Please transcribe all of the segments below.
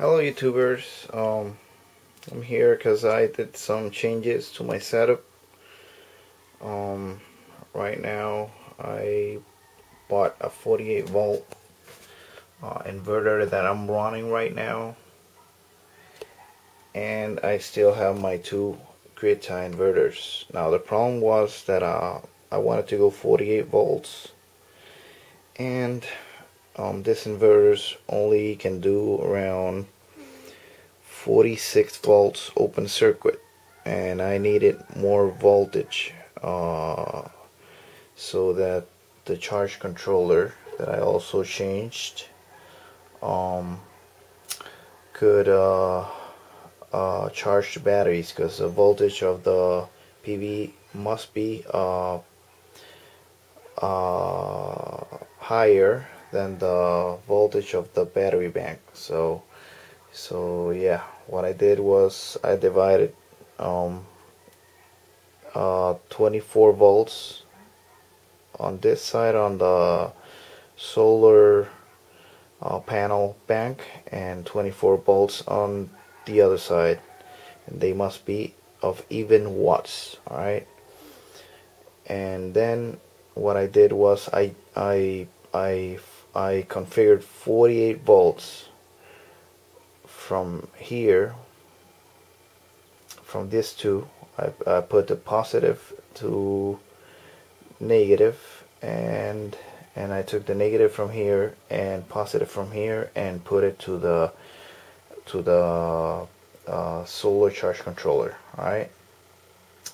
Hello YouTubers, um, I'm here because I did some changes to my setup. Um, right now I bought a 48 volt uh, inverter that I'm running right now and I still have my two grid tie inverters. Now the problem was that uh, I wanted to go 48 volts and um, this inverters only can do around 46 volts open circuit and I needed more voltage uh, so that the charge controller that I also changed um, could uh, uh, charge the batteries because the voltage of the PV must be uh, uh, higher than the voltage of the battery bank. So so yeah what I did was I divided um, uh, 24 volts on this side on the solar uh, panel bank and 24 volts on the other side. And they must be of even watts alright? And then what I did was I I I I configured 48 volts from here from this two. I, I put the positive to negative and and I took the negative from here and positive from here and put it to the to the uh, solar charge controller alright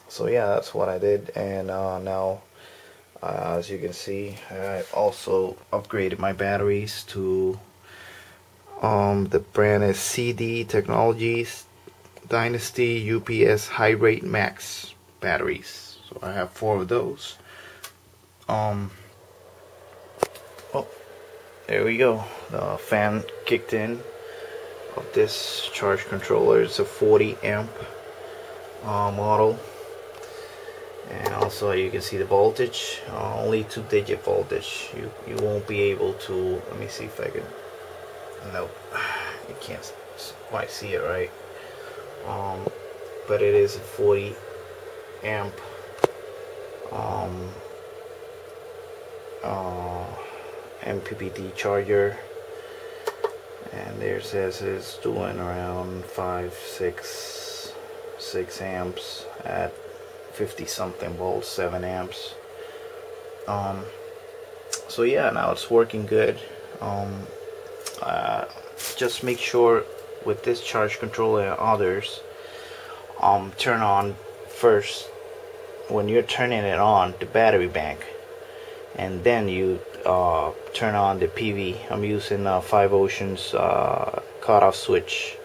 so yeah that's what I did and uh, now uh, as you can see I also upgraded my batteries to um, the brand is CD Technologies Dynasty UPS High Rate Max batteries. So I have four of those. Um oh there we go. The fan kicked in of this charge controller. It's a 40 amp uh, model and also you can see the voltage. Uh, only two digit voltage. You you won't be able to let me see if I can nope. You can't quite see it right? Um, but it is a 40 amp um, uh, MPPT charger. And there says it's doing around 5 6 6 amps at 50 something volts 7 amps. Um, so yeah now it's working good. Um, uh, just make sure with this charge controller and others um, turn on first when you're turning it on the battery bank. And then you uh, turn on the PV I'm using uh, Five Oceans uh, cutoff switch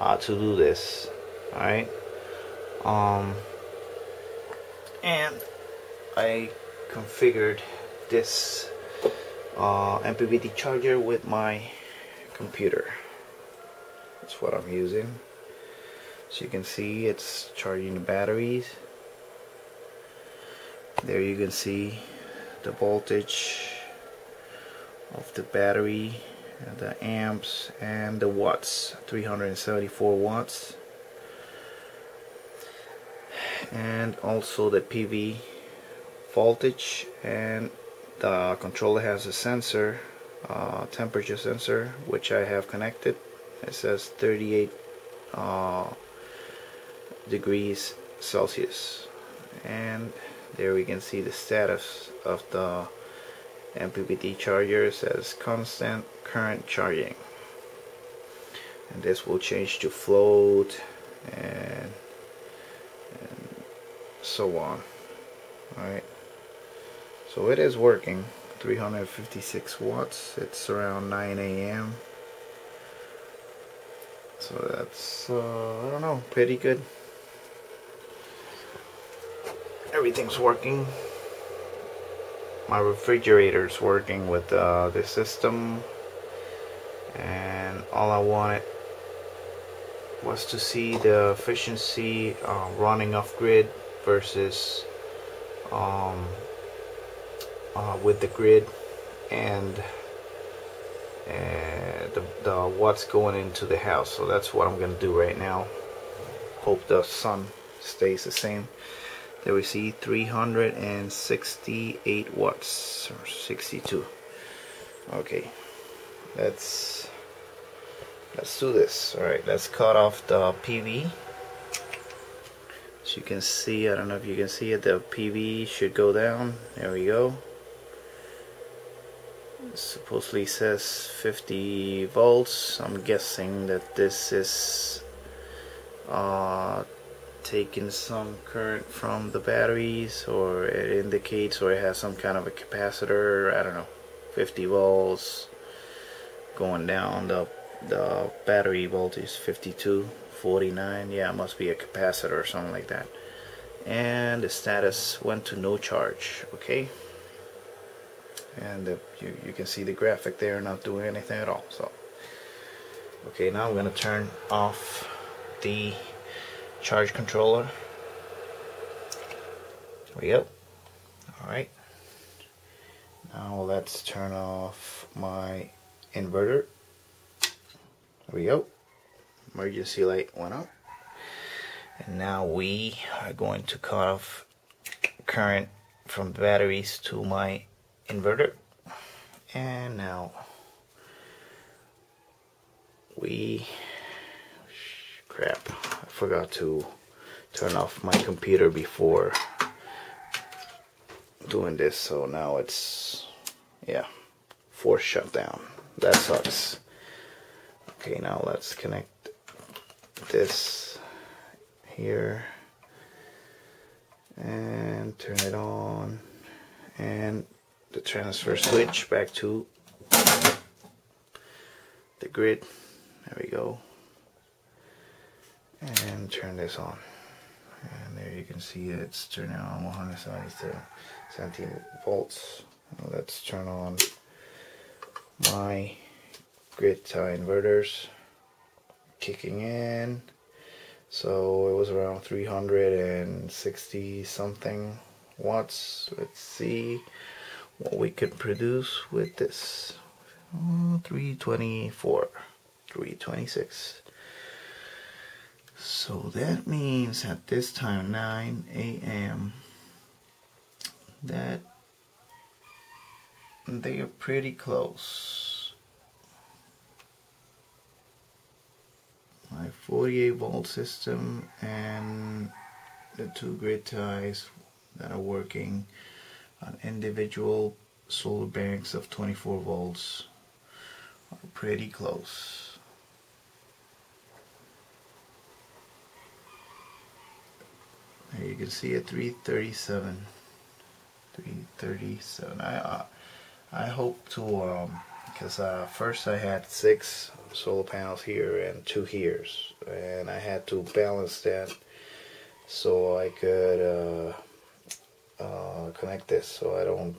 uh, to do this. Alright um, and I configured this uh, MPPT charger with my computer. That's what I'm using. So you can see it's charging the batteries. There you can see the voltage of the battery the amps and the watts 374 watts and also the PV voltage and the controller has a sensor uh, temperature sensor which I have connected. It says 38 uh, degrees Celsius. And there we can see the status of the MPPT charger. It says constant current charging. And this will change to float and so on. Alright. So it is working. 356 watts. It's around 9 a.m. so that's uh, I don't know. Pretty good. Everything's working. My refrigerator's working with uh, the system. And all I wanted was to see the efficiency uh, running off grid versus um, uh, with the grid and the, the what's going into the house. So that's what I'm gonna do right now. Hope the sun stays the same. There we see 368 watts or 62 okay let's let's do this. All right let's cut off the PV as you can see I don't know if you can see it the PV should go down. There we go. It supposedly says 50 volts. I'm guessing that this is uh, taking some current from the batteries or it indicates or it has some kind of a capacitor. I don't know. 50 volts. Going down the the battery voltage 52 49 yeah it must be a capacitor or something like that and the status went to no charge okay and the, you, you can see the graphic there not doing anything at all so okay now I'm gonna turn off the charge controller. There we go. Alright. Now let's turn off my inverter. There we go. Emergency light went up. And now we are going to cut off current from the batteries to my inverter. And now we crap I forgot to turn off my computer before doing this so now it's yeah force shutdown that sucks okay now let's connect this here and turn it on and the transfer switch back to the grid. There we go. And turn this on. And there you can see it's turning on 177 volts. Let's turn on my grid tie inverters kicking in so it was around 360 something watts let's see what we could produce with this uh, 324 326 so that means at this time 9 a.m. that they are pretty close. My 48 volt system and the two grid ties that are working on individual solar banks of 24 volts are pretty close. There you can see it 337 337 I uh, I hope to um because uh, first I had six solar panels here and two here and I had to balance that so I could uh, uh, connect this so I don't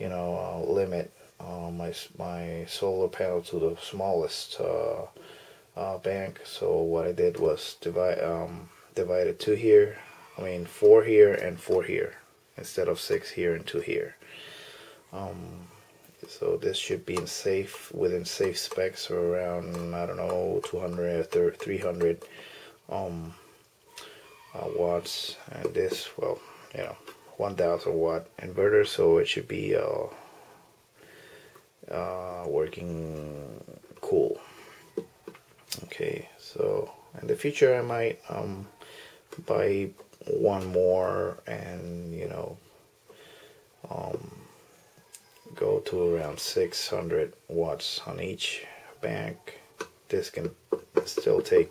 you know uh, limit uh, my my solar panel to the smallest uh, bank. So what I did was divide um, divided two here I mean four here and four here instead of six here and two here. Um, so this should be in safe within safe specs or around I don't know 200 or 300 um, uh, watts. And this well you know 1000 watt inverter so it should be uh, uh, working cool. Okay so in the future I might um, buy one more and you know um, go to around 600 watts on each bank. This can still take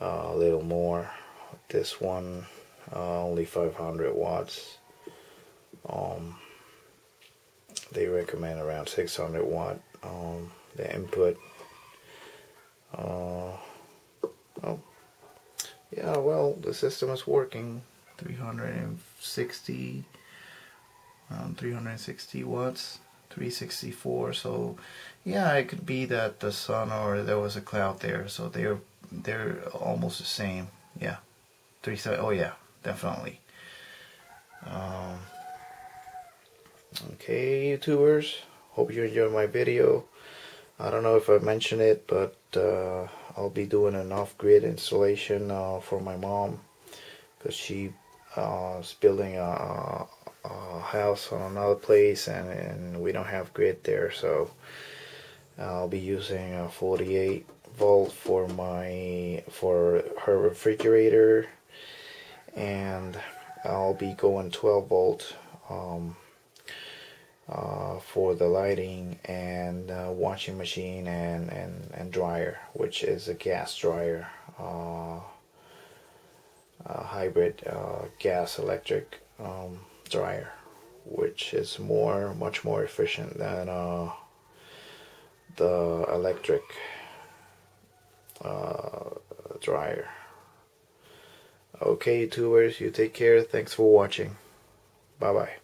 uh, a little more. This one uh, only 500 watts. Um, they recommend around 600 watt um, the input. Uh, oh yeah well the system is working. 360 um, 360 watts 364 so yeah it could be that the sun or there was a cloud there. So they're they're almost the same. Yeah. 37 oh yeah definitely. Um, okay youtubers. Hope you enjoyed my video. I don't know if I mentioned it, but uh, I'll be doing an off-grid installation uh, for my mom because she uh, is building a, a, house on another place and, and we don't have grid there so I'll be using a 48 volt for my for her refrigerator. And I'll be going 12 volt um, uh, for the lighting and uh, washing machine and, and, and dryer which is a gas dryer uh, hybrid uh, gas electric um, dryer which is more much more efficient than uh, the electric uh, dryer. Okay youtubers you take care. Thanks for watching. Bye bye